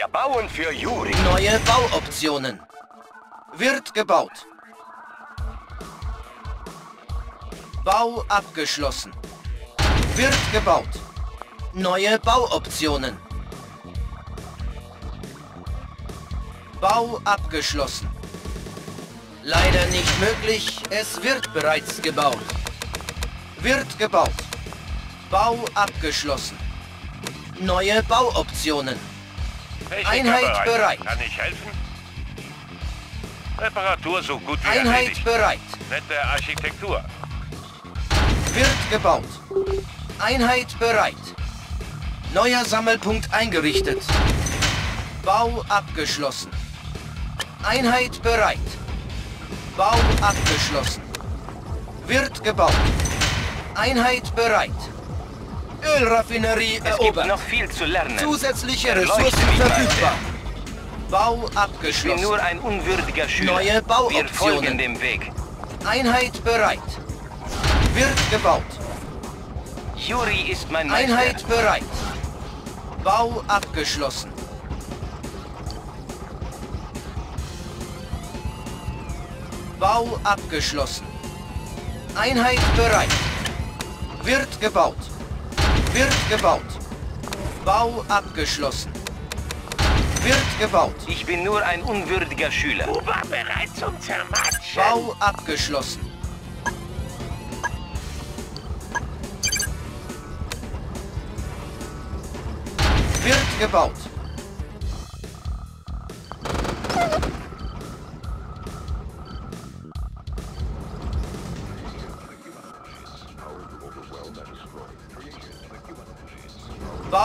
Wir bauen für Juri. Neue Bauoptionen. Wird gebaut. Bau abgeschlossen. Wird gebaut. Neue Bauoptionen. Bau abgeschlossen. Leider nicht möglich, es wird bereits gebaut. Wird gebaut. Bau abgeschlossen. Neue Bauoptionen. Techniker Einheit bereit. Kann ich helfen? Reparatur so gut wie Einheit erledigt. bereit. Nette Architektur. Wird gebaut. Einheit bereit. Neuer Sammelpunkt eingerichtet. Bau abgeschlossen. Einheit bereit. Bau abgeschlossen. Wird gebaut. Einheit bereit. Ölraffinerie Es gibt erobert. noch viel zu lernen. Zusätzliche Ressourcen verfügbar. Bau Ich bin abgeschlossen. nur ein unwürdiger Schüler. Neue Wir Bauoptionen. folgen dem Weg. Einheit bereit. Wird gebaut. Juri ist mein Meister. Einheit bereit. Bau abgeschlossen. Bau abgeschlossen. Einheit bereit. Wird gebaut. Wird gebaut. Bau abgeschlossen. Wird gebaut. Ich bin nur ein unwürdiger Schüler. War bereit zum Zermatschen. Bau abgeschlossen. Wird gebaut.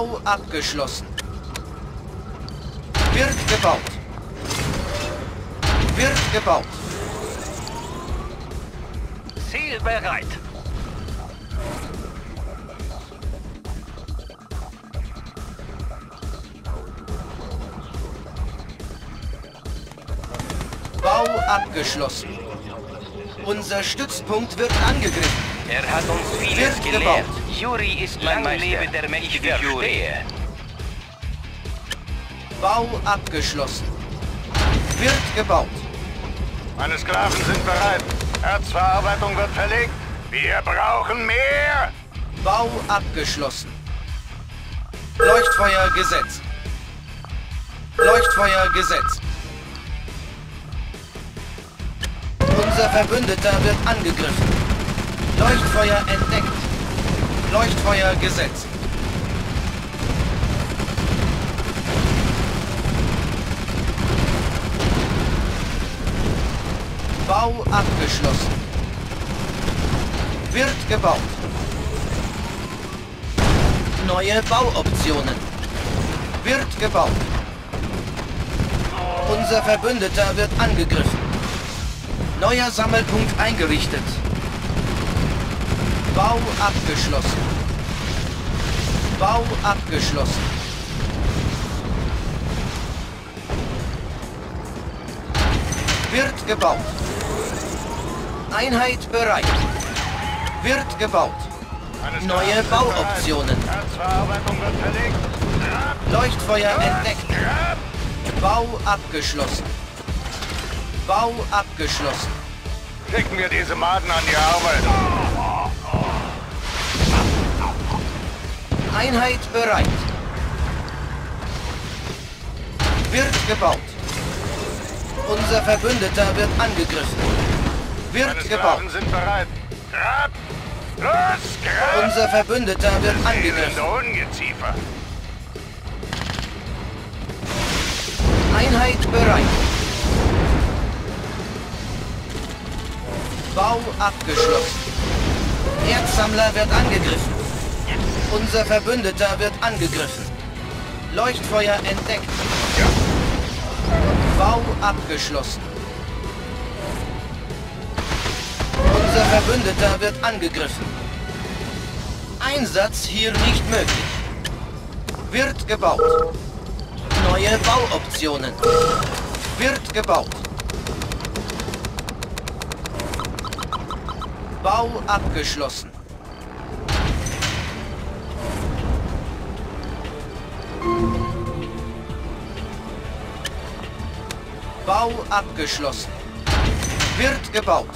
Bau abgeschlossen. Wird gebaut. Wird gebaut. Ziel bereit. Bau abgeschlossen. Unser Stützpunkt wird angegriffen. Er hat uns vieles Wird gelehrt. gebaut. Juri ist mein Lang Meister. lebe der mächtige ich Juri. Bau abgeschlossen. Wird gebaut. Meine Sklaven sind bereit. Erzverarbeitung wird verlegt. Wir brauchen mehr. Bau abgeschlossen. Leuchtfeuer gesetzt. Leuchtfeuer gesetzt. Unser Verbündeter wird angegriffen. Leuchtfeuer entdeckt. Leuchtfeuer gesetzt. Bau abgeschlossen. Wird gebaut. Neue Bauoptionen. Wird gebaut. Unser Verbündeter wird angegriffen. Neuer Sammelpunkt eingerichtet. Bau abgeschlossen. Bau abgeschlossen. Wird gebaut. Einheit bereit. Wird gebaut. Neue Bauoptionen. Leuchtfeuer entdeckt. Bau abgeschlossen. Bau abgeschlossen. Schicken wir diese Maden an die Arbeit. Einheit bereit. Wird gebaut. Unser Verbündeter wird angegriffen. Meine Wird gebaut. Sklaven sind bereit. Grab. Los, grab. Unser Verbündeter wird Elende angegriffen. Ungeziefer. Einheit bereit. Bau abgeschlossen. Erzsammler wird angegriffen. Unser Verbündeter wird angegriffen. Leuchtfeuer entdeckt. Bau abgeschlossen. Unser Verbündeter wird angegriffen. Einsatz hier nicht möglich. Wird gebaut. Neue Bauoptionen. Wird gebaut. Bau abgeschlossen. Bau abgeschlossen. Wird gebaut.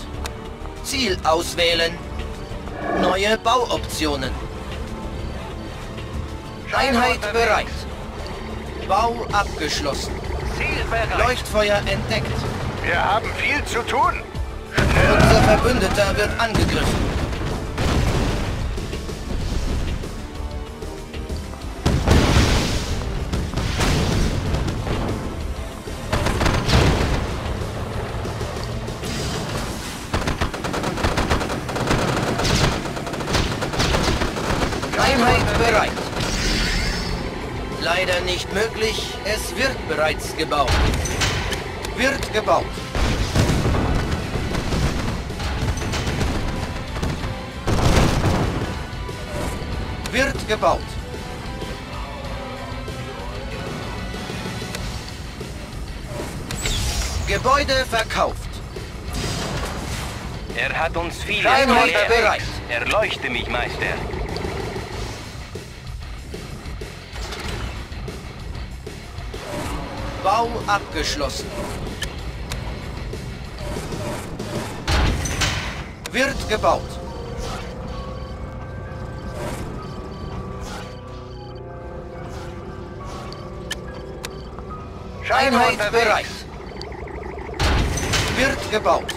Ziel auswählen. Neue Bauoptionen. Einheit bereit. Bau abgeschlossen. Leuchtfeuer entdeckt. Wir haben viel zu tun. Unser Verbündeter wird angegriffen. Möglich. Es wird bereits gebaut. Wird gebaut. Wird gebaut. Gebäude verkauft. Er hat uns viel Einheit erklärt. bereit. Erleuchte mich, Meister. Bau abgeschlossen. Wird gebaut. Einheit bereit. Wird gebaut.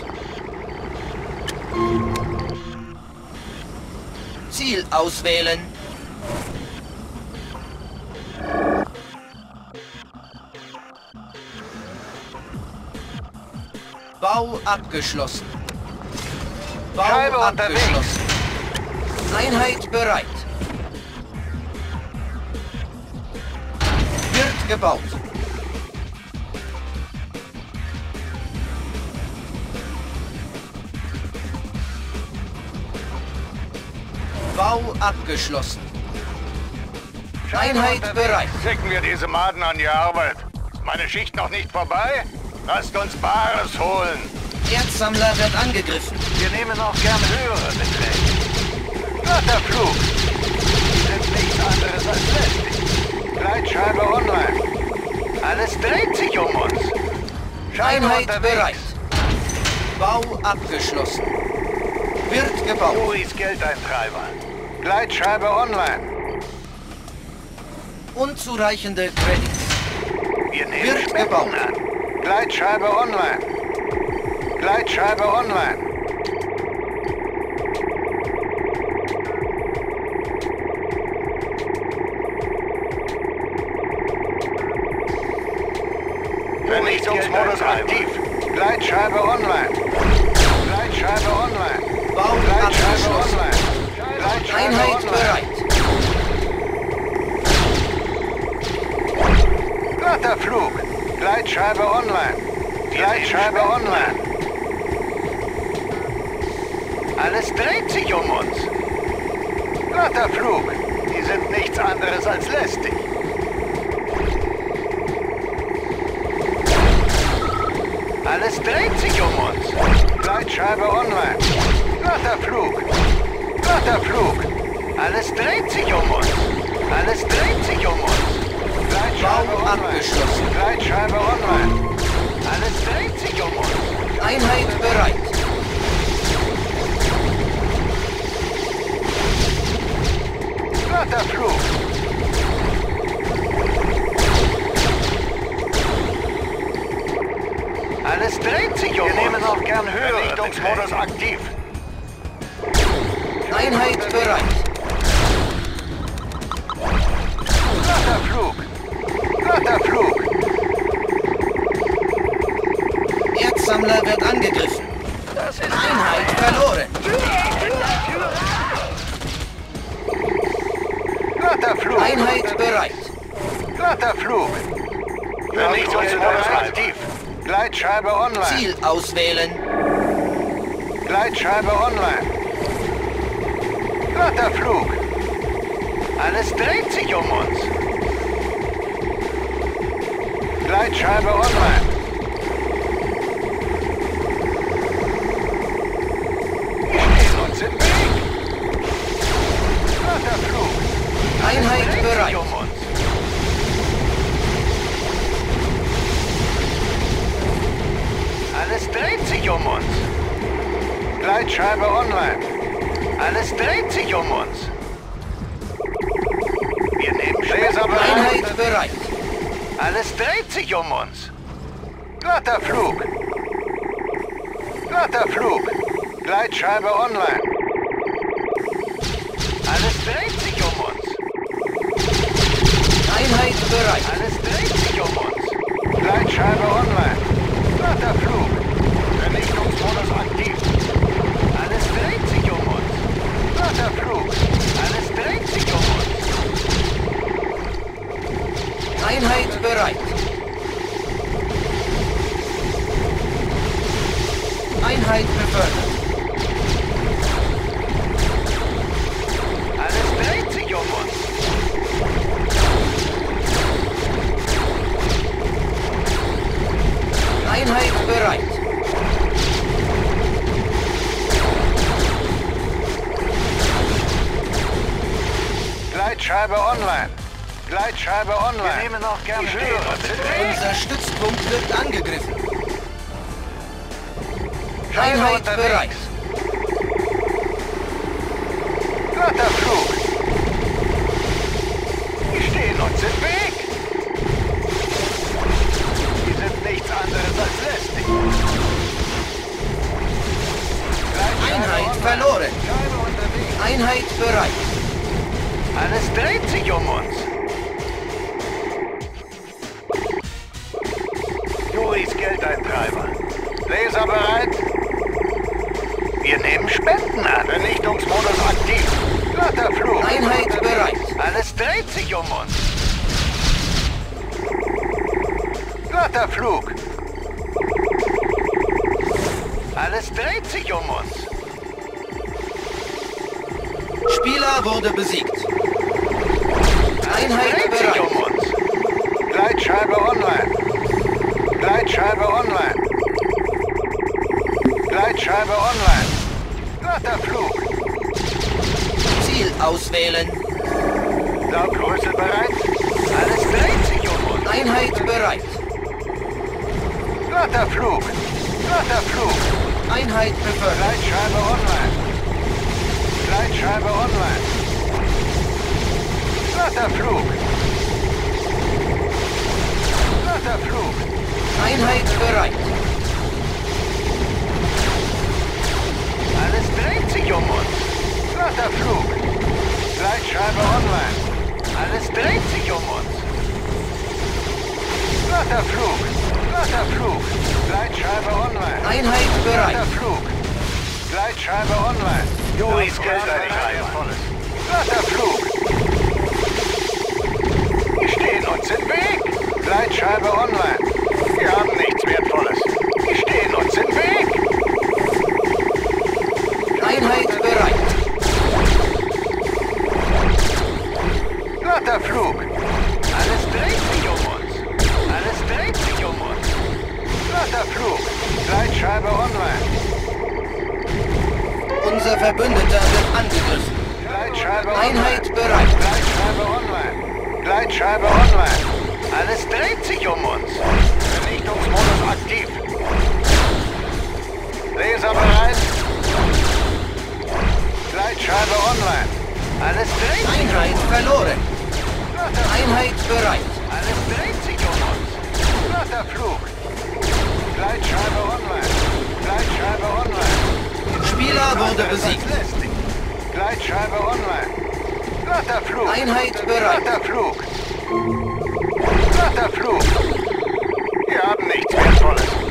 Ziel auswählen. Bau abgeschlossen. Bau Scheibe unterwegs. abgeschlossen. Einheit bereit. Wird gebaut. Bau abgeschlossen. Einheit bereit. Schicken wir diese Maden an die Arbeit. Ist meine Schicht noch nicht vorbei? Lasst uns Bares holen. Erzsammler wird angegriffen. Wir nehmen auch gern höhere Beträge. Glatter Flug. Sind nichts anderes als lästig. Gleitscheibe online. Alles dreht sich um uns. Scheinbar Einheit unterwegs. bereit. Bau abgeschlossen. Wird gebaut. Uris Geldeintreiber. Gleitscheibe online. Unzureichende Credits. Wir nehmen Wird gebaut. an. Gleitscheibe online. Gleitscheibe online. Vernichtungsmodus aktiv. Gleitscheibe online. Gleitscheibe online. Bau Gleitscheibe online. Gleitscheibe Einheit online. bereit. Glatter Flug. Gleitscheibe online. Gleitscheibe online. Alles dreht sich um uns. Glatter Flug. Die sind nichts anderes als lästig. Alles dreht sich um uns. Gleitscheibe online. Glatter Flug. Glatter Flug. Alles dreht sich um uns. Alles dreht sich um uns. Bau abgeschlossen. Gleitscheibe online. Alles dreht sich um uns. Einheit bereit. Glatter Flug. Alles dreht sich um Wir nehmen auch gern höhere Vernichtungsmodus aktiv. Einheit bereit. Erzsammler wird angegriffen. Das ist Einheit verloren. Flug. Einheit bereit. Glatter Flug. Vernichtungsmodus aktiv. Gleitscheibe online. Ziel auswählen. Gleitscheibe online. Glatter Flug. Alles dreht sich um uns. Gleitscheibe online. Gleitscheibe online. Alles dreht sich um uns. Einheit bereit. Alles dreht sich um uns. Gleitscheibe online. Glatter Flug. Vernichtungsmodus aktiv. Alles dreht sich um uns. Glatter Flug. Alles dreht sich um uns. Einheit bereit. Einheit befördert. Gleitscheibe online. Wir nehmen auch gern höhere Unser Stützpunkt wird angegriffen. Einheit bereit. Wir nehmen Spenden an. Vernichtungsmodus aktiv. Glatter Flug. Einheit bereit. Alles dreht sich um uns. Glatter Flug. Alles dreht sich um uns. Spieler wurde besiegt. Einheit dreht sich bereit. um uns. Gleitscheibe online. Gleitscheibe online. Gleitscheibe online. Glatter Flug. Ziel auswählen. Sauggröße bereit. Alles dreht sich um uns. Einheit bereit. Glatter Flug. Glatter Flug. Einheit befördert. Gleitscheibe online. Gleitscheibe online. Glatter Flug. Glatter Flug. Einheit bereit. Einheit bereit. Flug. Gleitscheibe online. Juris Geldeintreiber. Glatter Flug. Wir stehen uns im Weg. Gleitscheibe online. Wir haben nichts Wertvolles. Wir stehen uns im Weg. Einheit bereit. Alles dreht sich um uns. Glatter Flug. Gleitscheibe online. Gleitscheibe online. Spieler wurde besiegt. Lästig. Gleitscheibe online. Glatter Flug. Einheit bereit. Glatter Flug. Glatter Flug. Wir haben nichts Wertvolles.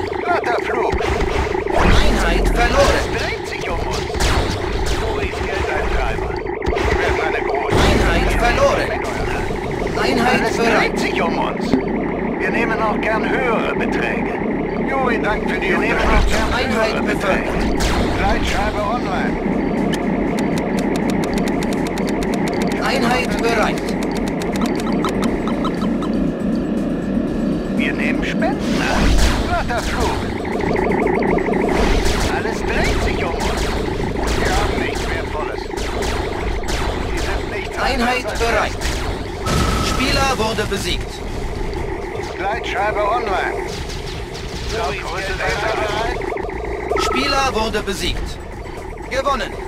Glatter Flug. Alles dreht sich um uns. Wir haben nichts Wertvolles. Sie sind nichts Einheit bereit. Spieler wurde besiegt. Gleitscheibe online. Laser bereit. Spieler wurde besiegt. Gewonnen.